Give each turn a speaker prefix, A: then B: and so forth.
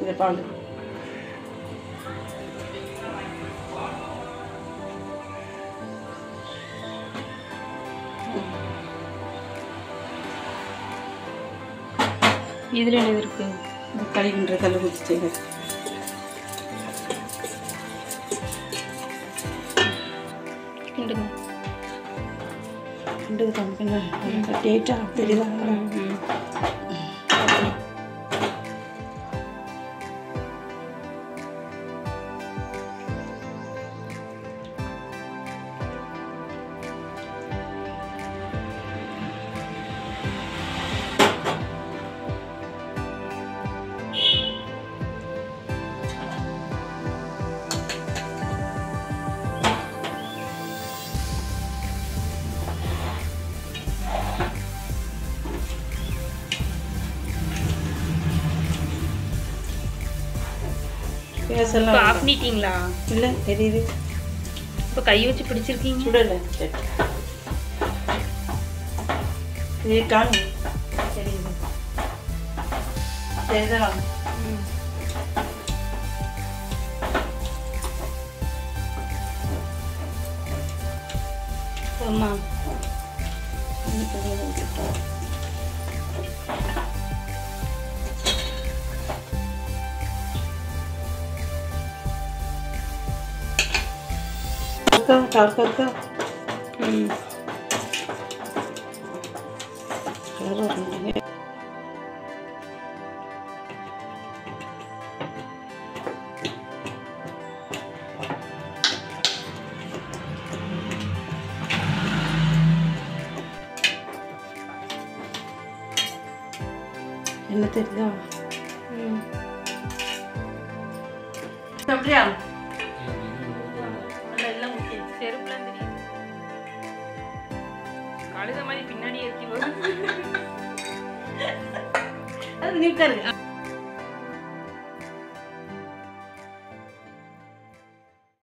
A: இந்த பால்
B: இதில் என்ன இருக்கு?
A: இந்த கழுவின்ற கல் செய்வேன்
B: கிண்டுங்க.
A: ரெண்டு கம்பெனி டேட்டா தெரியுதா
B: ம் இப்போ
A: பேசலாம்
B: ஆஃப் பண்ணிட்டீங்களா
A: இல்லை தெரியுது.
B: இப்போ கை வச்சு பிடிச்சிருக்கீங்க?
A: சுடலை இது காணும் தெரியுது. சரிதான்
B: ம்.
A: ஆமா இது பண்ணி விட்டுட்டோம். இருக்கா டார்க்கா இருக்கா
B: ம்
A: கலர் வரணும் என்ன தெரியுதா
B: ம்
A: அப்படியா
B: எல்லாம் நெருப்புலாம் தெரியுது கழுத மாதிரி பின்னாடி இருக்கீங்க
A: அது நீ